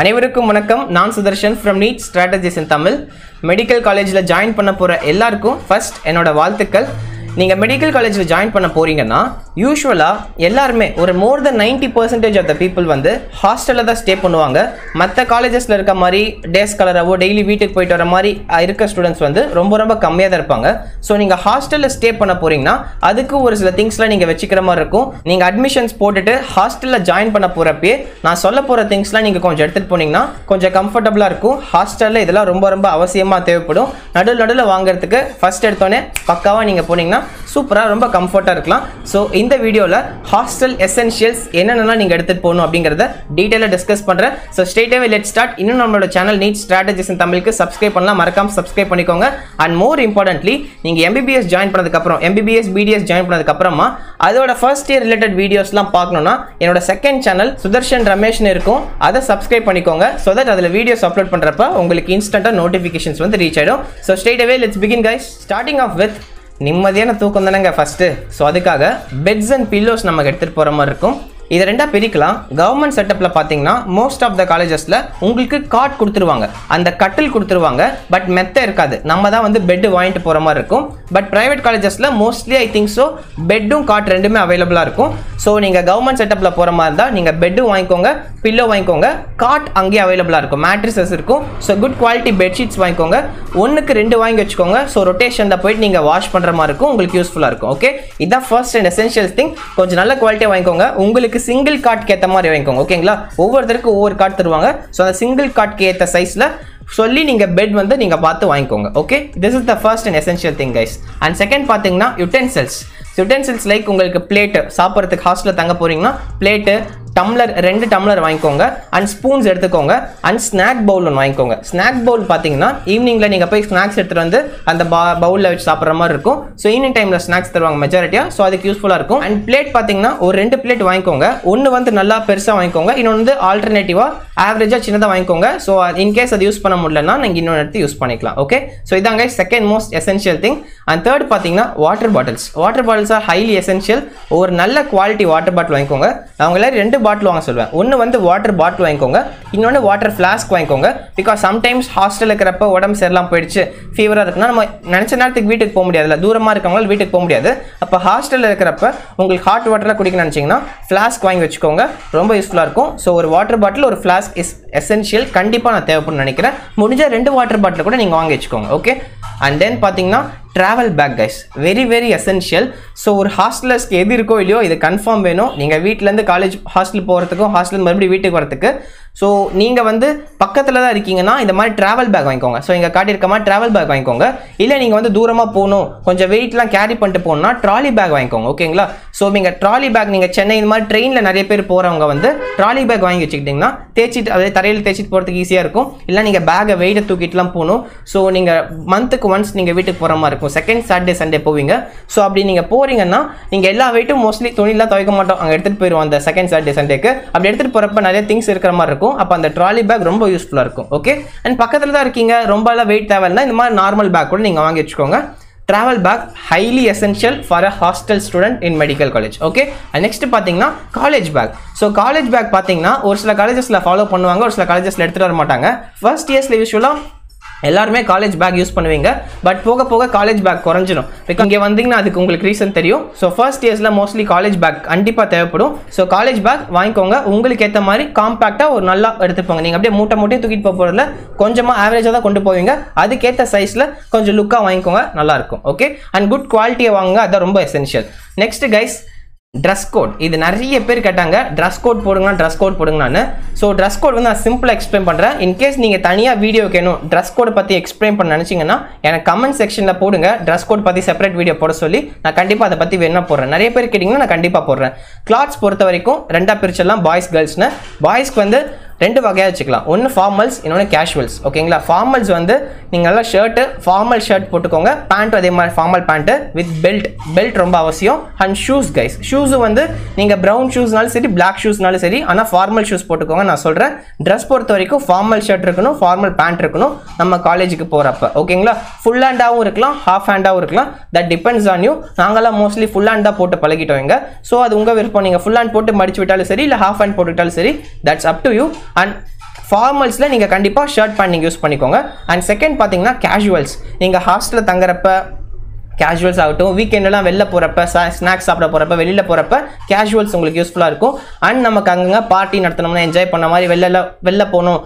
அனைவருக்கும் வணக்கம். நான் Sudarshan from NEET strategies in Tamil medical காலேஜில் ஜாயின் பண்ண போகிற எல்லாருக்கும் ஃபர்ஸ்ட் என்னோட வாழ்த்துக்கள். நீங்கள் மெடிக்கல் காலேஜில் ஜாயின் பண்ண போகிறீங்கன்னா யூஸ்வலாக எல்லாருமே ஒரு more than ninety percentage of the people வந்து ஹாஸ்டலில் தான் ஸ்டே பண்ணுவாங்க. மற்ற காலேஜஸில் இருக்க மாதிரி டேஸ் கலராகவோ டெய்லி வீட்டுக்கு போயிட்டு வர மாதிரி இருக்க ஸ்டூடெண்ட்ஸ் வந்து ரொம்ப ரொம்ப கம்மியாக தான் இருப்பாங்க. ஸோ நீங்கள் ஹாஸ்டலில் ஸ்டே பண்ண போகிறீங்கன்னா அதுக்கு ஒரு சில திங்ஸ்லாம் நீங்கள் வச்சுக்கிற மாதிரி இருக்கும். நீங்கள் அட்மிஷன்ஸ் போட்டுட்டு ஹாஸ்டலில் ஜாயின் பண்ண போகிறப்பயே நான் சொல்ல போகிற திங்ஸ்லாம் நீங்கள் கொஞ்சம் எடுத்துகிட்டு போனீங்கன்னா கொஞ்சம் கம்ஃபர்டபுளாக இருக்கும். ஹாஸ்டலில் இதெல்லாம் ரொம்ப ரொம்ப அவசியமாக தேவைப்படும். நடுவில் நடுவில் வாங்குறதுக்கு ஃபர்ஸ்ட் எடுத்தோடனே பக்காவாக நீங்கள் போனீங்கன்னா சூப்பராக ரொம்ப கம்ஃபர்ட்டாக இருக்கலாம். ஸோ இந்த வீடியோவில் ஹாஸ்டல் எசென்ஷியல்ஸ் என்னென்னலாம் நீங்கள் எடுத்துகிட்டு போகணும் அப்படிங்கிறத டீட்டெயிலாக டிஸ்கஸ் பண்ணுறேன் ஸோ ஸ்டேட்டவே லெட் ஸ்டார்ட் இன்னும் நம்மளோட சேனல் நீட் ஸ்ட்ராட்டஜிஸ் தமிழுக்கு சப்ஸ்கிரைப் பண்ணலாம். மறக்காமல் சப்ஸ்கிரைப் பண்ணிக்கோங்க. அண்ட் மோர் இம்பார்ட்டன்ட்லி நீங்கள் எம்பிபிஎஸ் ஜாயின் பண்ணதுக்கப்புறம் எம்பிபிஎஸ் பிடிஎஸ் ஜாயின் பண்ணதுக்கப்புறமா அதோட ஃபர்ஸ்ட் இயர் ரிலேட்டட் வீடியோஸ்லாம் பார்க்கணும்னா என்னோட செகண்ட் சேனல் சுதர்ஷன் ரமேஷ்னு இருக்கும். அதை சப்ஸ்கிரைப் பண்ணிக்கோங்க. ஸோ தட் அதில் வீடியோஸ் அப்லோட் பண்ணுறப்ப உங்களுக்கு இன்ஸ்டண்ட்டாக நோட்டிஃபிகேஷன்ஸ் வந்து ரீச் ஆகிடும் so straight away let's begin guys starting off with நிம்மதியான தூக்கம் தானேங்க ஃபஸ்ட்டு ஸோ அதுக்காக பெட்ஸ் அண்ட் பில்லோஸ் நமக்கு எடுத்துகிட்டு போகிற மாதிரி இருக்கும். இதை ரெண்டாக பிரிக்கலாம். கவர்மெண்ட் செட்டப்பில் பார்த்தீங்கன்னா மோஸ்ட் ஆஃப் த காலேஜஸில் உங்களுக்கு காட் கொடுத்துருவாங்க. அந்த கட்டில் கொடுத்துருவாங்க. பட் மெத்த இருக்காது. நம்ம தான் வந்து பெட்டு வாங்கிட்டு போகிற மாதிரி இருக்கும். பட் ப்ரைவேட் காலேஜஸில் மோஸ்ட்லி ஐ திங்க் ஸோ பெட்டும் காட் ரெண்டுமே அவைலபிளாக இருக்கும். ஸோ நீங்கள் கவர்மெண்ட் செட்டப்பில் போகிற மாதிரி இருந்தால் நீங்கள் பெட்டும் வாங்கிக்கோங்க பில்லோ வாங்கிக்கோங்க காட் அங்கேயே அவைலபிளாக இருக்கும். மேட்ரிசஸ் இருக்கும். ஸோ குட் குவாலிட்டி பெட்ஷீட்ஸ் வாங்கிக்கோங்க. ஒன்றுக்கு ரெண்டு வாங்கி வச்சுக்கோங்க. ஸோ ரொட்டேஷனில் போயிட்டு நீங்கள் வாஷ் பண்ணுற மாதிரி இருக்கும். உங்களுக்கு யூஸ்ஃபுல்லாக இருக்கும். ஓகே இதான் ஃபர்ஸ்ட் அண்ட் எசென்ஷியல் திங் கொஞ்சம் நல்ல குவாலிட்டியாக வாங்கிக்கோங்க. உங்களுக்கு சிங்கிள் கார்ட்க்கு ஏற்ற மாதிரி வாங்கிக்கோங்க ஓகேங்களா ஒவ்வொருத்தருக்கும் ஒவ்வொரு கார்டு தருவாங்க. ஸோ அந்த சிங்கிள் கார்ட்க்கு ஏற்ற சைஸில் சொல்லி நீங்கள் பெட் வந்து நீங்கள் பார்த்து வாங்கிக்கோங்க okay this is the first and essential thing guys and second பார்த்தீங்கன்னா யுட்டென்சில்ஸ் யுட்டென்சில்ஸ் லைக் உங்களுக்கு பிளேட்டு சாப்பிட்றதுக்கு ஹாஸ்டலில் தங்க போகிறீங்கன்னா பிளேட்டு டம்ளர் ரெண்டு டம்ளர் வாங்கிக்கோங்க. அண்ட் ஸ்பூன்ஸ் எடுத்துக்கோங்க. அண்ட் ஸ்நாக் பவுல் ஒன்று வாங்கிக்கோங்க. ஸ்நாக் பவுல் பார்த்தீங்கன்னா ஈவினிங்கில் நீங்கள் போய் ஸ்நாக்ஸ் எடுத்துகிட்டு வந்து அந்த பா பவுலில் வச்சு சாப்பிட்ற மாதிரி இருக்கும். ஸோ ஈவினிங் டைமில் ஸ்நாக்ஸ் தருவாங்க மெஜாரிட்டியாக ஸோ அதுக்கு யூஸ்ஃபுல்லாக இருக்கும். அண்ட் பிளேட் பார்த்தீங்கன்னா ஒரு ரெண்டு பிளேட் வாங்கிக்கோங்க. ஒன்று வந்து நல்லா பெருசாக வாங்கிக்கோங்க. இன்னொன்று வந்து ஆல்டர்னேட்டிவாக ஆவரேஜாக சின்னதாக வாங்கிக்கோங்க. ஸோ இன்கேஸ் அது யூஸ் பண்ண முடியலன்னா நீங்கள் இன்னொன்று எடுத்து யூஸ் பண்ணிக்கலாம். ஓகே ஸோ இதாங்க second most essential thing and third பார்த்தீங்கன்னா water bottles water bottles are highly essential ஒரு நல்ல குவாலிட்டி வாட்டர் பாட்டில் வாங்கிக்கோங்க. அவங்க எல்லாரும் ரெண்டு பாட்டில் வாங்க சொல்லுவேன். ஒன்று வந்து வாட்டர் பாட்டில் வாங்கிக்கோங்க. இன்னொன்று வாட்டர் ஃப்ளாஸ்க் வாங்கிக்கோங்க. பிகாஸ் சம்டைம்ஸ் ஹாஸ்டலில் இருக்கிறப்ப உடம்பு சரியில்லாம போயிடுச்சு ஃபீவராக இருக்குன்னா நம்ம நினச்ச நேரத்துக்கு வீட்டுக்கு போக முடியாதுல்ல தூரமாக இருக்கவங்களால் வீட்டுக்கு போக முடியாது. அப்போ ஹாஸ்டலில் இருக்கிறப்ப உங்களுக்கு ஹாட் வாட்டரில் குடிக்க நினச்சிங்கன்னா ஃப்ளாஸ்க் வாங்கி வச்சுக்கோங்க. ரொம்ப யூஸ்ஃபுல்லாக இருக்கும். ஸோ ஒரு வாட்டர் பாட்டில் ஒரு ஃப்ளாஸ்க் இஸ் எசென்ஷியல் கண்டிப்பாக நான் தேவைப்படும்னு நினைக்கிறேன். முடிஞ்ச ரெண்டு வாட்டர் பாட்டில் கூட நீங்கள் வாங்கி வச்சுக்கோங்க. ஓகே அண்ட் தென் பார்த்தீங்கன்னா travel bag guys very very essential so ஒரு ஹாஸ்டலர்ஸ்க்கு எது இருக்கோ இல்லையோ இது கன்ஃபார்ம் வேணும். நீங்கள் வீட்டிலேருந்து காலேஜ் ஹாஸ்டல் போகிறதுக்கும் ஹாஸ்டல் மறுபடியும் வீட்டுக்கு வரத்துக்கு ஸோ நீங்கள் வந்து பக்கத்தில் தான் இருக்கீங்கன்னா இந்த மாதிரி ட்ராவல் பேக் வாங்கிக்கோங்க. ஸோ இங்கே காட்டியிருக்க மாதிரி ட்ராவல் பேக் வாங்கிக்கோங்க. இல்லை நீங்கள் வந்து தூரமாக போகணும். கொஞ்சம் வெயிட்லாம் கேரி பண்ணிட்டு போகணும்னா ட்ராலி பேக் வாங்கிக்கோங்க ஓகேங்களா ஸோ நீங்கள் ட்ராலி பேக் நீங்கள் சென்னை இந்த மாதிரி ட்ரெயினில் நிறைய பேர் போகிறவங்க வந்து ட்ராலி பேக் வாங்கி வச்சுக்கிட்டிங்கன்னா தேய்ச்சிட்டு அதே தரையில் தேய்ச்சிட்டு போகிறதுக்கு ஈஸியாக இருக்கும். இல்லை நீங்கள் பேக்கை வெயிட்டை தூக்கிட்டுலாம் போகணும். ஸோ நீங்கள் மந்த்துக்கு ஒன்ஸ் நீங்கள் வீட்டுக்கு போகிற மாதிரி இருக்கும். செகண்ட் சாட்டர்டே சண்டே போவீங்க. ஸோ அப்படி நீங்கள் போகிறீங்கன்னா நீங்கள் எல்லா வெயிட்டும் மோஸ்ட்லி துணிலாம் துவைக்க மாட்டோம். அங்கே எடுத்துகிட்டு போயிடுவோம் அந்த செகண்ட் சாட்டர்டே சண்டேக்கு அப்படி எடுத்துகிட்டு போகிறப்ப நிறைய திங்ஸ் இருக்கிற மாதிரி இருக்கும். அப்போ அந்த ட்ராலி பேக் ரொம்ப யூஸ்ஃபுல்லாக இருக்கும். ஓகே அண்ட் பக்கத்தில் தான் இருக்கீங்க. ரொம்ப எல்லாம் வெயிட் தேவைன்னா இந்த மாதிரி நார்மல் பேக் கூட நீங்கள் வாங்கி வச்சுக்கோங்க. Travel bag highly essential for a hostel student in medical college okay next பார்த்தீங்கன்னா college bag so college bag பார்த்தீங்கன்னா ஒரு சில காலேஜஸில் ஃபாலோ பண்ணுவாங்க. ஒரு சில காலேஜஸில் எடுத்துகிட்டு வர மாட்டாங்க. ஃபர்ஸ்ட் இயர்ஸில் யூஸ்வலாக எல்லாருமே காலேஜ் பேக் யூஸ் பண்ணுவீங்க. பட் போக போக காலேஜ் பேக் குறைஞ்சிடும் பிகாஸ் இங்கே வந்தீங்கன்னா அதுக்கு உங்களுக்கு ரீசன் தெரியும். ஸோ ஃபர்ஸ்ட் இயர்ஸில் மோஸ்ட்லி காலேஜ் பேக் கண்டிப்பாக தேவைப்படும். ஸோ காலேஜ் பேக் வாங்கிக்கோங்க. உங்களுக்கு ஏற்ற மாதிரி காம்பேக்டாக ஒரு நல்லா எடுத்துப்போங்க நீங்கள் அப்படியே மூட்டை மூட்டையும் தூக்கிட்டு போக போகிறதுல கொஞ்சமாக ஆவரேஜாக தான் கொண்டு போவீங்க. அதுக்கேற்ற சைஸில் கொஞ்சம் லுக்காக வாங்கிக்கோங்க. நல்லாயிருக்கும் ஓகே அண்ட் குட் குவாலிட்டியை வாங்குங்க. அதுதான் ரொம்ப essential next guys dress code இது நிறைய பேர் கேட்டாங்க ட்ரெஸ் கோட் போடுங்க ட்ரெஸ் கோட் போடுங்க நான் ஸோ ட்ரெஸ் கோட் வந்து நான் சிம்பிளாக எக்ஸ்பிளைன் பண்ணுறேன் இன்கேஸ் நீங்கள் தனியாக வீடியோ கேணும் ட்ரெஸ் கோட் பற்றி எக்ஸ்பிளைன் பண்ண நினச்சிங்கன்னா எனக்கு கமெண்ட் செக்ஷனில் போடுங்க. ட்ரெஸ் கோட் பற்றி செப்பரேட் வீடியோ போட சொல்லி நான் கண்டிப்பாக அதை பற்றி வேணா போடுறேன். நிறைய பேர் கேட்டிங்கன்னா நான் கண்டிப்பாக போடுறேன். கிளாத்ஸ் பொறுத்த வரைக்கும் ரெண்டாக பிரிச்செல்லாம் பாய்ஸ் கேர்ள்ஸ்னு பாய்ஸ்க்கு வந்து ரெண்டு வகையாக வச்சுக்கலாம். ஒன்று ஃபார்மல்ஸ் இன்னொன்று கேஷுவல்ஸ் ஓகேங்களா ஃபார்மல்ஸ் வந்து நீங்கள் நல்லா ஷர்ட்டு ஃபார்மல் ஷர்ட் போட்டுக்கோங்க. பேண்ட் அதே மாதிரி formal pant with belt belt ரொம்ப அவசியம். அண்ட் ஷூஸ் கைஸ் ஷூஸு வந்து நீங்கள் ப்ரௌன் ஷூஸ்னாலும் சரி பிளாக் ஷூஸ்னாலும் சரி ஆனால் ஃபார்மல் ஷூஸ் போட்டுக்கோங்க. நான் சொல்கிறேன் ட்ரெஸ் பொறுத்த வரைக்கும் ஃபார்மல் ஷர்ட் இருக்கணும் ஃபார்மல் பேண்ட் இருக்கணும் நம்ம காலேஜுக்கு போகிறப்ப ஓகேங்களா ஃபுல் ஹேண்டாகவும் இருக்கலாம் ஹாஃப் ஹேண்டாகவும் இருக்கலாம். தட் டிபெண்ட்ஸ் ஆன் யூ நாங்களாம் மோஸ்ட்லி ஃபுல் ஹேண்டாக போட்டு பழகிட்டோம் ஸோ அது உங்கள் விருப்பம். நீங்கள் ஃபுல் ஹேண்ட் போட்டு மடிச்சு விட்டாலும் சரி இல்லை ஹாஃப் ஹேண்ட் போட்டுவிட்டாலும் சரி that's up to you and ஃபார்மல்ஸில் நீங்கள் கண்டிப்பாக ஷர்ட் பேண்ட் நீங்கள் யூஸ் பண்ணிக்கோங்க அண்ட் செகண்ட் பார்த்தீங்கன்னா கேஷுவல்ஸ் நீங்கள் ஹாஸ்டலில் தங்குறப்ப கேஷுவல்ஸ் ஆகட்டும் வீக்கெண்டெல்லாம் வெளில போகிறப்ப ஸ்நாக்ஸ் சாப்பிட போகிறப்ப வெளியில் போகிறப்ப கேஷுவல்ஸ் உங்களுக்கு யூஸ்ஃபுல்லாக இருக்கும். அண்ட் நமக்கு அங்கங்கே பார்ட்டி நடத்தினோம்னா என்ஜாய் பண்ண மாதிரி வெளில வெளில போகணும்.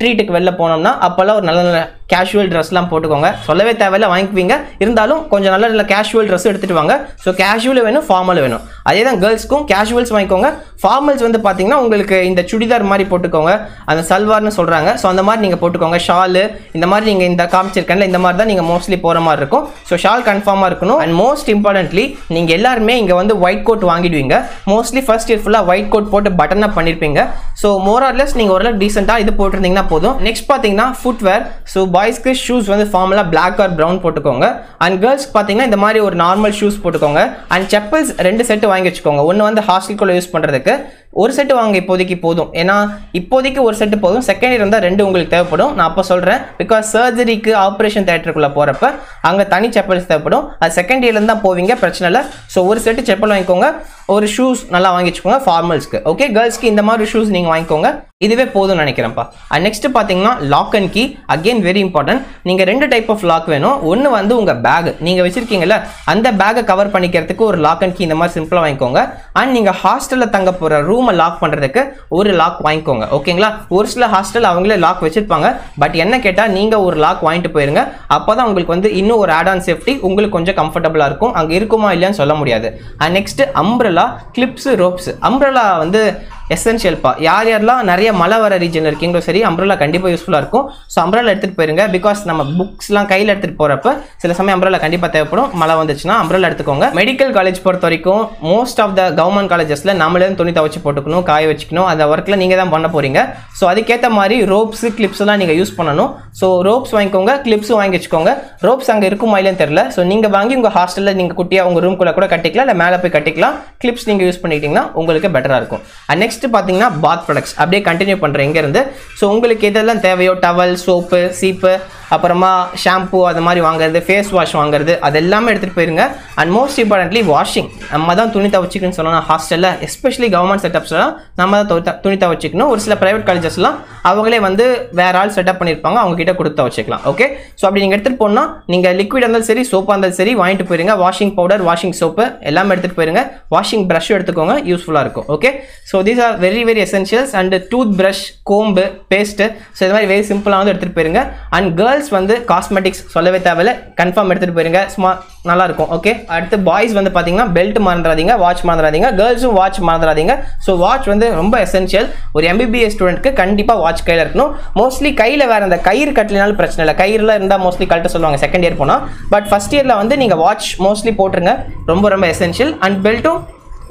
ட்ரீட்டுக்கு வெளில போனோம்னா அப்போல்லாம் ஒரு நல்ல நல்ல கேஷுவல் ட்ரெஸ்லாம் போட்டுக்கோங்க. சொல்லவே தேவையில்ல வாங்கிக்குவீங்க. இருந்தாலும் கொஞ்சம் நல்ல நல்ல கேஷுவல் ட்ரெஸ் எடுத்துகிட்டு வாங்க. ஸோ கேஷுவல் வேணும் ஃபார்மல் வேணும். அதே தான் கேர்ள்ஸ்க்கும் கேஷுவல்ஸ் வாங்கிக்கோங்க. ஃபார்மல்ஸ் வந்து பார்த்தீங்கன்னா உங்களுக்கு இந்த சுடிதார் மாதிரி போட்டுக்கோங்க. அந்த சல்வார்னு சொல்கிறாங்க ஸோ அந்த மாதிரி நீங்கள் போட்டுக்கோங்க. ஷாலு இந்த மாதிரி நீங்கள் இந்த காமிச்சிருக்கேன்ல இந்த மாதிரி தான் நீங்கள் மோஸ்ட்லி போகிற மாதிரி இருக்கும். ஸோ ஷால் கன்ஃபார்மாக இருக்கணும். அண்ட் மோஸ்ட் இம்பார்ட்டன்ட்லி நீங்கள் எல்லாருமே இங்கே வந்து ஒயிட் கோட் வாங்கிடுவீங்க. மோஸ்ட்லி ஃபர்ஸ்ட் இயர் ஃபுல்லாக ஒயிட் கோட் போட்டு பட்டன் அப் பண்ணியிருப்பீங்க ஸோ மோர் ஆர்லெஸ் நீங்கள் ஓரளவு டீசெண்டாக இது போட்டிருந்தீங்கன்னா போதும். நெக்ஸ்ட் பார்த்தீங்கன்னா ஃபுட்வேர் ஸோ பாய்ஸ்க்கு ஷூஸ் வந்து ஃபார்மலாக பிளாக் ஆர் ப்ரௌன் போட்டுக்கோங்க. அண்ட் கேர்ள்ஸ்க்கு பார்த்தீங்கன்னா இந்த மாதிரி ஒரு நார்மல் ஷூஸ் போட்டுக்கோங்க. அண்ட் செப்பல்ஸ் ரெண்டு செட்டு வாங்கி வச்சுக்கோங்க. ஒன்று வந்து ஹாஸ்டல்குள்ளே யூஸ் பண்ணுறதுக்கு ஒரு செட்டு வாங்க இப்போதைக்கு போதும். ஏன்னா இப்போதைக்கு ஒரு செட்டு போதும். செகண்ட் இயர் இருந்தால் ரெண்டு உங்களுக்கு தேவைப்படும். நான் அப்போ சொல்கிறேன் பிகாஸ் சர்ஜரிக்கு ஆப்ரேஷன் தேட்டருக்குள்ளே போகிறப்ப அங்கே தனி செப்பல்ஸ் தேவைப்படும். அது செகண்ட் இயர்லேருந்து தான் போவீங்க பிரச்சனை இல்லை. ஸோ ஒரு செட்டு செப்பல் வாங்கிக்கோங்க. ஒரு ஷூஸ் நல்லா வாங்கி வச்சுக்கோங்க ஃபார்மல்ஸ்க்கு ஓகே கேர்ள்ஸ்க்கு இந்த மாதிரி ஷூஸ் நீங்கள் வாங்கிக்கோங்க. இதுவே போதும்னு நினைக்கிறேன்ப்பா. அண்ட் நெக்ஸ்ட் பார்த்தீங்கன்னா lock and key again very important நீங்கள் ரெண்டு டைப் ஆஃப் லாக் வேணும். ஒன்று வந்து உங்கள் பேக் நீங்கள் வச்சிருக்கீங்கல்ல அந்த பேக்கை கவர் பண்ணிக்கிறதுக்கு ஒரு லாக் அண்ட் கீ இந்த மாதிரி சிம்பிளாக வாங்கிக்கோங்க. அண்ட் நீங்கள் ஹாஸ்டலில் தங்க போகிற ரூம் லாக் பண்ணுறதுக்கு ஒரு லாக் வாங்கிக்கோங்க. ஓகேங்களா ஒரு சில ஹாஸ்டல் அவங்களே லாக் வச்சுருப்பாங்க. பட் என்ன கேட்டால் நீங்கள் ஒரு லாக் வாங்கிட்டு போயிருங்க. அப்போ தான் உங்களுக்கு வந்து இன்னும் ஒரு ஆட் ஆன் சேஃப்டி உங்களுக்கு கொஞ்சம் கம்ஃபர்டபுளாக இருக்கும். அங்கே இருக்குமா இல்லையான்னு சொல்ல முடியாது. And next umbrella clips ropes umbrella வந்து எசென்ஷியல்ப்பா யார் யாரெல்லாம் நிறைய மழை வர ரீஜன் இருக்கீங்களோ சரி அம்ப்ரலா கண்டிப்பாக யூஸ்ஃபுல்லாக இருக்கும். ஸோ அம்ப்ரலா எடுத்துகிட்டு போயிருங்க. பிகாஸ் நம்ம புக்ஸ்லாம் கையில் எடுத்துகிட்டு போகிறப்ப சில சமயம் அம்ப்ரலா கண்டிப்பாக தேவைப்படும். மழை வந்துச்சுன்னா அம்ப்ரலா எடுத்துக்கோங்க. மெடிக்கல் காலேஜ் பொறுத்த வரைக்கும் மோஸ்ட் ஆஃப் த கவர்மெண்ட் காலேஜஸில் நம்மளே துணி துவச்சி போட்டுக்கணும் காய வச்சுக்கணும். அந்த ஒர்க்கில் நீங்கள் தான் பண்ண போகிறீங்க ஸோ அதுக்கேற்ற மாதிரி ரோப்ஸ் கிளிப்ஸ்லாம் நீங்கள் யூஸ் பண்ணணும். ஸோ ரோப்ஸ் வாங்கிக்கோங்க கிளிப்ஸும் வாங்கி வச்சுக்கோங்க. ரோப்ஸ் அங்கே இருக்குமா இல்லைன்னு தெரியல. ஸோ நீங்கள் வாங்கி உங்கள் ஹாஸ்டலில் நீங்கள் குட்டியாக உங்கள் ரூம்குள்ளே கூட கட்டிக்கலாம் இல்லை மேலே போய் கட்டிக்கலாம். கிளிப்ஸ் நீங்கள் யூஸ் பண்ணிக்கிட்டிங்கன்னா உங்களுக்கு பெட்டராக இருக்கும். அண்ட் நெக்ஸ்ட் பார்த்தீங்கன்னா பாத் ப்ராடக்ட்ஸ் அப்படியே கண்டினியூ பண்ணுறேன் இங்கேருந்து ஸோ உங்களுக்கு எதெல்லாம் தேவையோ டவல் சோப்பு சீப்பு அப்புறமா ஷாம்பு அது மாதிரி வாங்குறது ஃபேஸ் வாஷ் வாங்குறது அது எல்லாமே எடுத்துகிட்டு போயிருங்க. அண்ட் மோஸ்ட் இம்பார்ட்டன்ட்லி வாஷிங் நம்ம தான் துணி துவச்சிக்கணும்னு சொல்லணும். ஹாஸ்டலில் எஸ்பெஷலி கவர்மெண்ட் செட்டப்ஸ்லாம் நம்ம தான் துணி துவச்சிக்கணும். ஒரு சில ப்ரைவேட் காலேஜஸ்லாம் அவங்களே வந்து வேற ஆள் செட்டப் பண்ணியிருப்பாங்க. அவங்க கிட்ட கொடுத்து வச்சுக்கலாம் ஓகே ஸோ அப்படி நீங்கள் எடுத்துகிட்டு போனால் நீங்கள் லிக்விட் இருந்தாலும் சரி சோப்பாக இருந்தாலும் சரி வாங்கிட்டு போயிருங்க. வாஷிங் பவுடர் வாஷிங் சோப்பு எல்லாமே எடுத்துகிட்டு போயிருங்க. வாஷிங் ப்ரஷ் எடுத்துக்கோங்க. யூஸ்ஃபுல்லாக இருக்கும். Okay so these are very very essentials and tooth brush comb paste so இது மாதிரி வெரி சிம்பிளாக வந்து எடுத்துகிட்டு போயிருங்க. அண்ட் கேர்ள்ஸ் வந்து காஸ்மெட்டிக்ஸ் சொல்லவே தேவையில்ல. கன்ஃபார்ம் எடுத்துகிட்டு போயிருங்க. சும்மா நல்லா இருக்கும் ஓகே அடுத்து பாய்ஸ் வந்து பார்த்தீங்கன்னா பெல்ட் மறந்துடாதீங்க வாட்ச் மறந்துடாதீங்க கேர்ள்ஸும் வாட்ச் மறந்துடாதீங்க ஸோ வாட்ச் வந்து ரொம்ப எசென்ஷியல் ஒரு எம்பிபிஎஸ் ஸ்டூடெண்ட்க்கு கண்டிப்பாக வாட்ச் கையில் இருக்கணும். மோஸ்ட்லி கையில் வேறு அந்த கயிறு கட்டலினாலும் பிரச்சனை இல்லை. கயிறில் இருந்தால் மோஸ்ட்லி கழட்ட சொல்லுவாங்க. செகண்ட் இயர் போனால் பட் ஃபஸ்ட் இயரில் வந்து நீங்கள் வாட்ச் மோஸ்ட்லி போட்டுருங்க. ரொம்ப ரொம்ப எசென்ஷியல் அண்ட் பெல்ட்டும்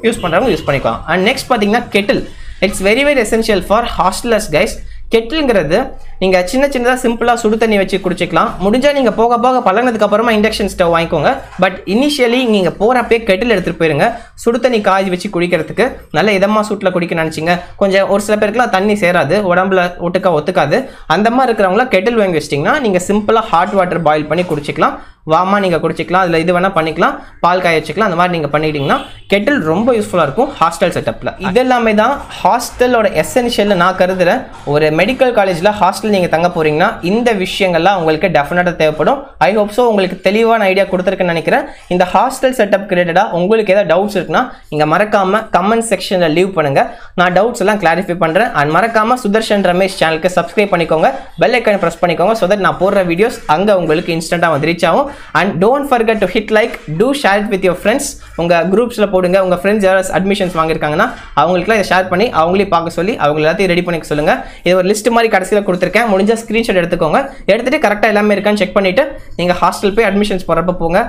யூஸ் பண்ணுறவங்க யூஸ் பண்ணிக்கலாம். அண்ட் நெக்ஸ்ட் பார்த்தீங்கன்னா kettle it's very very essential for hostellers guys கெட்டில்ங்கிறது நீங்கள் சின்ன சின்னதாக சிம்பிளாக சுடு தண்ணி வச்சு குடிச்சிக்கலாம். முடிஞ்சால் நீங்கள் போக போக பழகினதுக்கு அப்புறமா இண்டக்ஷன் ஸ்டவ் வாங்கிக்கோங்க. பட் இனிஷியலி நீங்கள் போகிறப்பே கெட்டில் எடுத்துகிட்டு போயிருங்க. சுடு தண்ணி காய் வச்சு குடிக்கிறதுக்கு நல்ல இதமாக சூட்டில் குடிக்க நினச்சிங்க. கொஞ்சம் ஒரு சில பேருக்குலாம் தண்ணி சேராது. உடம்புல ஒட்டுக்கா ஒத்துக்காது. அந்த மாதிரி இருக்கிறவங்களாம் கெட்டில் வாங்கி வச்சிட்டிங்கன்னா நீங்கள் சிம்பிளாக ஹாட் வாட்டர் பாயில் பண்ணி குடிச்சிக்கலாம். வாமா நீங்கள் குடிச்சிக்கலாம். அதில் இது வேணால் பண்ணிக்கலாம். பால் காய வச்சுக்கலாம். அந்த மாதிரி நீங்கள் பண்ணிட்டீங்கன்னா கெட்டில் ரொம்ப யூஸ்ஃபுல்லாக இருக்கும் ஹாஸ்டல் செட்டப்பில் இது எல்லாமே தான் ஹாஸ்டலோட எசென்ஷியல் நான் கருதுகிறேன் ஒரு மெடிக்கல் காலேஜில் ஹாஸ்டல் நீங்கள் தங்க போகிறீங்கன்னா இந்த விஷயங்கள்லாம் உங்களுக்கு டெஃபினட்டாக தேவைப்படும். ஐ ஹோப் ஸோ உங்களுக்கு தெளிவான ஐடியா கொடுத்துருக்குன்னு நினைக்கிறேன். இந்த ஹாஸ்டல் செட்டப் ரிலேட்டடாக உங்களுக்கு ஏதாவது டவுட்ஸ் இருக்குன்னா நீங்கள் மறக்காமல் கமெண்ட் செக்ஷனில் லீவ் பண்ணுங்கள் நான் டவுட்ஸ் எல்லாம் கிளாரிஃபை பண்ணுறேன் அண்ட் மறக்காமல் சுதர்ஷன் ரமேஷ் சேனலுக்கு சப்ஸ்கிரைப் பண்ணிக்கோங்க. பெல் ஐக்கன் ப்ரெஸ் பண்ணிக்கோங்க ஸோ தட் நான் போடுற வீடியோஸ் அங்கே உங்களுக்கு இன்ஸ்டண்ட்டாக வந்து ரீச் ஆகும். And don't forget to hit like do share it with your friends உங்கள் குரூப்ஸில் போடுங்க. உங்கள் ஃப்ரெண்ட்ஸ் யாராவது அட்மிஷன்ஸ் வாங்கியிருக்காங்கன்னா அவங்களுக்குலாம் இதை ஷேர் பண்ணி அவங்களையும் பார்க்க சொல்லி அவங்க எல்லாத்தையும் ரெடி பண்ணிக்க சொல்லுங்கள் இது ஒரு லிஸ்ட் மாதிரி கடைசியில் கொடுத்துருக்கேன். முடிஞ்ச ஸ்க்ரீன்ஷாட் எடுத்துக்கோங்க. எடுத்துகிட்டு கரெக்டாக எல்லாமே இருக்கான்னு செக் பண்ணிவிட்டு நீங்கள் ஹாஸ்டல் போய் அட்மிஷன்ஸ் போகிறப்ப போங்க.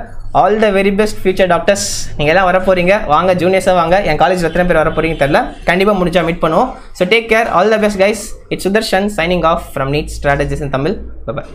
All the very best future doctors நீங்கள் எல்லாம் வர போகிறீங்க வாங்க ஜூனியர்ஸாக வாங்க. என் காலேஜில் எத்தனை பேர் வர போகிறீங்க தெரில கண்டிப்பாக முடிஞ்சால் மீட் பண்ணுவோம். So take care all the best guys it's Sudarshan signing off from NEET strategies in Tamil bye bye